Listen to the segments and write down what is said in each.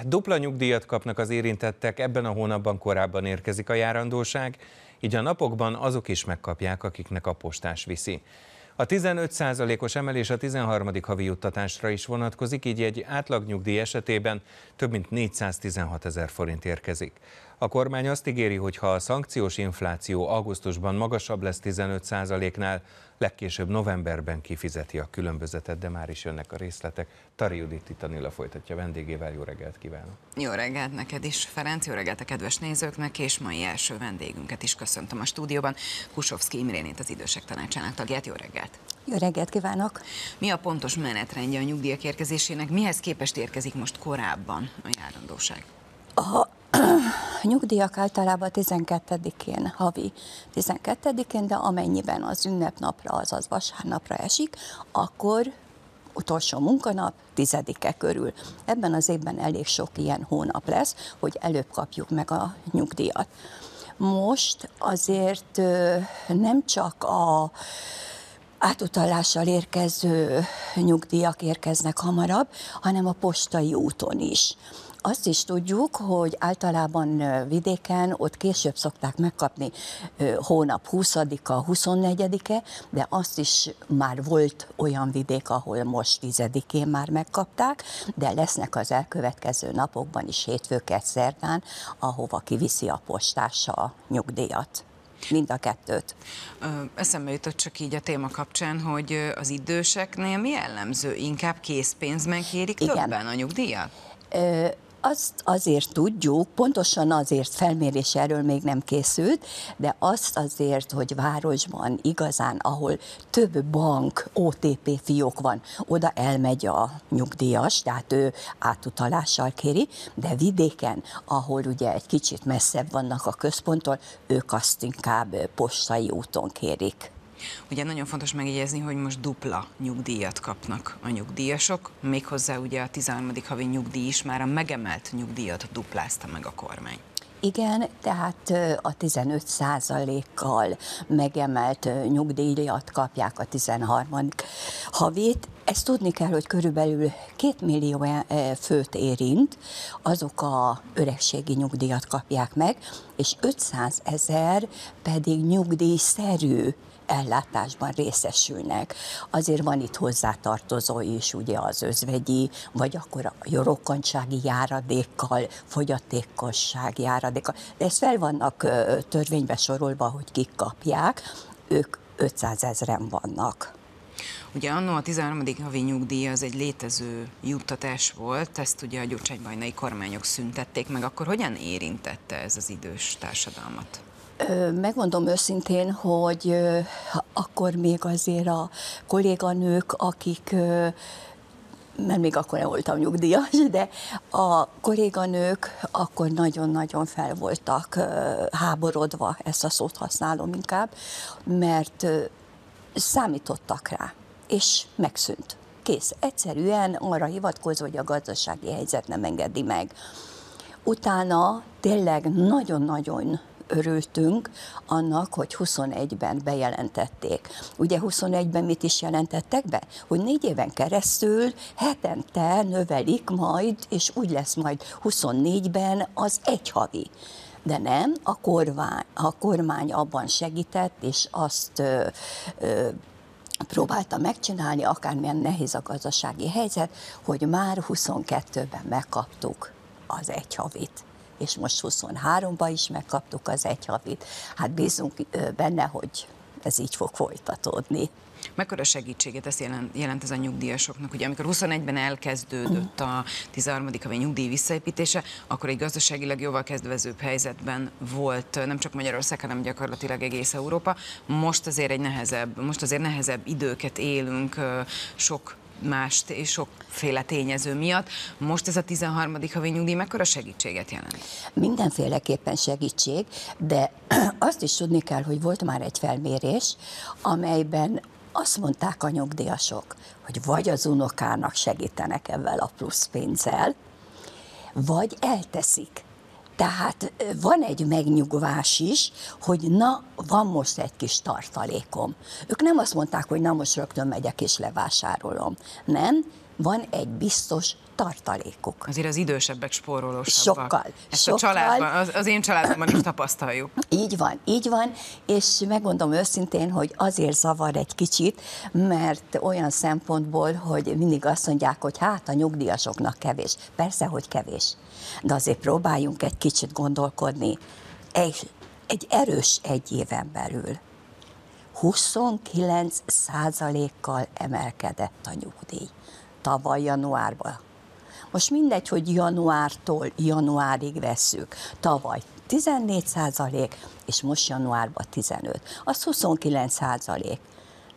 Dupla nyugdíjat kapnak az érintettek, ebben a hónapban korábban érkezik a járandóság, így a napokban azok is megkapják, akiknek a postás viszi. A 15%-os emelés a 13. havi juttatásra is vonatkozik, így egy átlagnyugdíj esetében több mint 416 ezer forint érkezik. A kormány azt ígéri, hogy ha a szankciós infláció augusztusban magasabb lesz 15%-nál, legkésőbb novemberben kifizeti a különbözetet, de már is jönnek a részletek. Tari Judit Titanilla folytatja vendégével. Jó reggelt kívánok! Jó reggelt neked is, Ferenc, jó reggelt a kedves nézőknek, és mai első vendégünket is köszöntöm a stúdióban, Kusovszki Imrénét, az Idősek Tanácsának tagját. Jó reggelt! Jó reggelt kívánok! Mi a pontos menetrendje a nyugdíjak érkezésének? Mihez képest érkezik most korábban a járandóság? A nyugdíjak általában 12-én, havi 12-én, de amennyiben az ünnepnapra, azaz vasárnapra esik, akkor utolsó munkanap, tizedike körül. Ebben az évben elég sok ilyen hónap lesz, hogy előbb kapjuk meg a nyugdíjat. Most azért nem csak a átutalással érkező nyugdíjak érkeznek hamarabb, hanem a postai úton is. Azt is tudjuk, hogy általában vidéken ott később szokták megkapni hónap 20-a, 24-e, de azt is már volt olyan vidék, ahol most 10-én már megkapták, de lesznek az elkövetkező napokban is hétfőket szerdán, ahova kiviszi a postása a nyugdíjat mind a kettőt. Eszembe jutott csak így a téma kapcsán, hogy az időseknél mi jellemző? Inkább készpénzben kérik Igen. többen a nyugdíjat? Azt azért tudjuk, pontosan azért felmérés erről még nem készült, de azt azért, hogy városban igazán, ahol több bank, OTP fiók van, oda elmegy a nyugdíjas, tehát ő átutalással kéri, de vidéken, ahol ugye egy kicsit messzebb vannak a központtól, ők azt inkább postai úton kérik. Ugye nagyon fontos megjegyezni, hogy most dupla nyugdíjat kapnak a nyugdíjasok, méghozzá ugye a 13. havi nyugdíj is már a megemelt nyugdíjat duplázta meg a kormány. Igen, tehát a 15 kal megemelt nyugdíjat kapják a 13. havit. Ezt tudni kell, hogy körülbelül 2 millió főt érint, azok a öregségi nyugdíjat kapják meg, és 500 ezer pedig nyugdíjszerű ellátásban részesülnek. Azért van itt hozzátartozó is, ugye az özvegyi, vagy akkor a rokkantsági járadékkal, fogyatékosság járadékkal. De ezt fel vannak törvénybe sorolva, hogy kik kapják, ők 500 ezeren vannak. Ugye annó a 13. havi nyugdíj az egy létező juttatás volt, ezt ugye a gyurcsánybajnai kormányok szüntették meg, akkor hogyan érintette ez az idős társadalmat? Megmondom őszintén, hogy akkor még azért a kolléganők, akik mert még akkor nem voltam nyugdíjas, de a kolléganők akkor nagyon-nagyon fel voltak háborodva, ezt a szót használom inkább, mert számítottak rá, és megszűnt. Kész. Egyszerűen arra hivatkozva, hogy a gazdasági helyzet nem engedi meg. Utána tényleg nagyon-nagyon örültünk annak, hogy 21-ben bejelentették. Ugye 21-ben mit is jelentettek be? Hogy négy éven keresztül hetente növelik majd, és úgy lesz majd 24-ben az egy havi. De nem, a kormány, a kormány abban segített, és azt ö, ö, próbálta megcsinálni, akármilyen nehéz a gazdasági helyzet, hogy már 22-ben megkaptuk az egy havit és most 23-ban is megkaptuk az egy havit. Hát bízunk benne, hogy ez így fog folytatódni. Mekkora segítséget ezt jelent, jelent ez a nyugdíjasoknak? Ugye amikor 21-ben elkezdődött a 13. havi nyugdíj visszaépítése, akkor egy gazdaságilag jóval kezdvezőbb helyzetben volt nem csak Magyarország, hanem gyakorlatilag egész Európa. Most azért egy nehezebb, most azért nehezebb időket élünk, sok mást és sokféle tényező miatt. Most ez a 13. havi nyugdíj mekkora segítséget jelent? Mindenféleképpen segítség, de azt is tudni kell, hogy volt már egy felmérés, amelyben azt mondták a nyugdíjasok, hogy vagy az unokának segítenek ebben a plusz pénzzel, vagy elteszik. Tehát van egy megnyugvás is, hogy na, van most egy kis tartalékom. Ők nem azt mondták, hogy na most rögtön megyek és levásárolom. Nem, van egy biztos tartalékuk. Azért az idősebbek spórolósabbak. Sokkal, Ezt sokkal. a családban, az, az én családomban is tapasztaljuk. Így van, így van, és megmondom őszintén, hogy azért zavar egy kicsit, mert olyan szempontból, hogy mindig azt mondják, hogy hát a nyugdíjasoknak kevés. Persze, hogy kevés, de azért próbáljunk egy kicsit gondolkodni. Egy, egy erős egy éven belül 29 százalékkal emelkedett a nyugdíj tavaly januárban. Most mindegy, hogy januártól januárig vesszük. Tavaly 14 százalék, és most januárban 15. Az 29 százalék.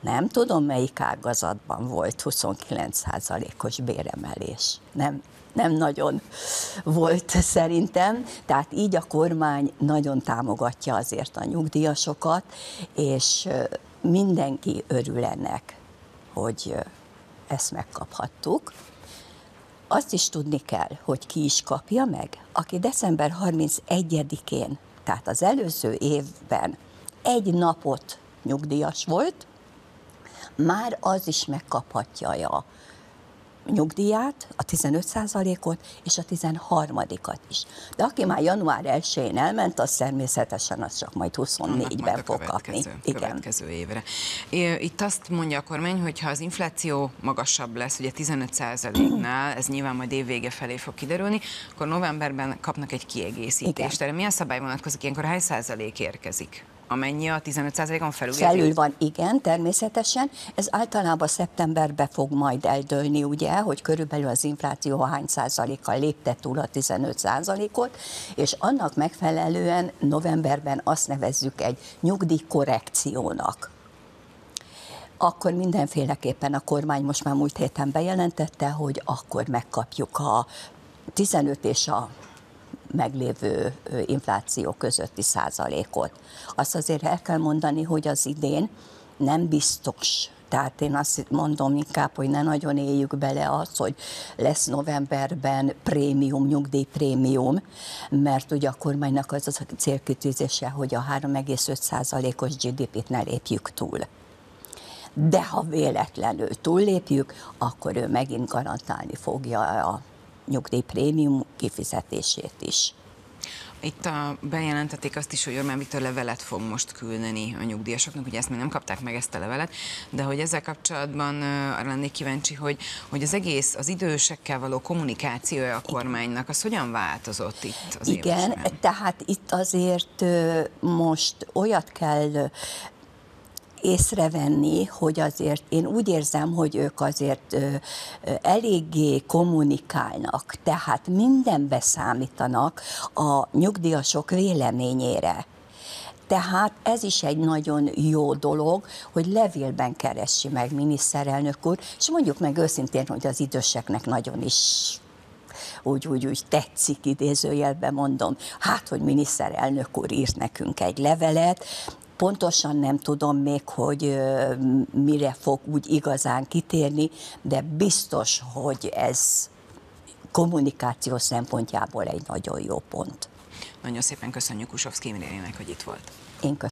Nem tudom, melyik ágazatban volt 29 százalékos béremelés. Nem, nem nagyon volt szerintem. Tehát így a kormány nagyon támogatja azért a nyugdíjasokat, és mindenki örül ennek, hogy ezt megkaphattuk. Azt is tudni kell, hogy ki is kapja meg, aki december 31-én, tehát az előző évben egy napot nyugdíjas volt, már az is megkaphatja a nyugdíját, a 15%-ot és a 13-at is. De aki már január 1-én elment, az természetesen az csak majd Annak majd 24-ben a fog kapni. Igen. következő évre. Itt azt mondja a kormány, hogy ha az infláció magasabb lesz, ugye 15%-nál, ez nyilván majd évvége felé fog kiderülni, akkor novemberben kapnak egy kiegészítést. Erre milyen szabály vonatkozik? Ilyenkor hány százalék érkezik? Amennyi a 15%-on felül? Felül van, igen, természetesen. Ez általában szeptemberben fog majd eldőlni, ugye, hogy körülbelül az infláció hány százalékkal lépte túl a 15 százalékot, és annak megfelelően novemberben azt nevezzük egy nyugdíjkorrekciónak akkor mindenféleképpen a kormány most már múlt héten bejelentette, hogy akkor megkapjuk a 15 és a meglévő infláció közötti százalékot. Azt azért el kell mondani, hogy az idén nem biztos. Tehát én azt mondom inkább, hogy ne nagyon éljük bele azt, hogy lesz novemberben prémium, nyugdíjprémium, mert ugye a kormánynak az az a célkitűzése, hogy a 3,5%-os GDP-t ne lépjük túl de ha véletlenül túllépjük, akkor ő megint garantálni fogja a nyugdíjprémium kifizetését is. Itt a, bejelentették azt is, hogy Orbán Viktor levelet fog most küldeni a nyugdíjasoknak, ugye ezt még nem kapták meg ezt a levelet, de hogy ezzel kapcsolatban arra lennék kíváncsi, hogy, hogy az egész, az idősekkel való kommunikációja a kormánynak, az hogyan változott itt az Igen, évesben? tehát itt azért most olyat kell észrevenni, hogy azért én úgy érzem, hogy ők azért eléggé kommunikálnak, tehát mindenbe számítanak a nyugdíjasok véleményére. Tehát ez is egy nagyon jó dolog, hogy levélben keressi meg miniszterelnök úr, és mondjuk meg őszintén, hogy az időseknek nagyon is úgy, úgy, úgy tetszik, idézőjelben mondom, hát, hogy miniszterelnök úr írt nekünk egy levelet, Pontosan nem tudom még, hogy mire fog úgy igazán kitérni, de biztos, hogy ez kommunikáció szempontjából egy nagyon jó pont. Nagyon szépen köszönjük Usovszki Imrénének, hogy itt volt. Én köszönöm.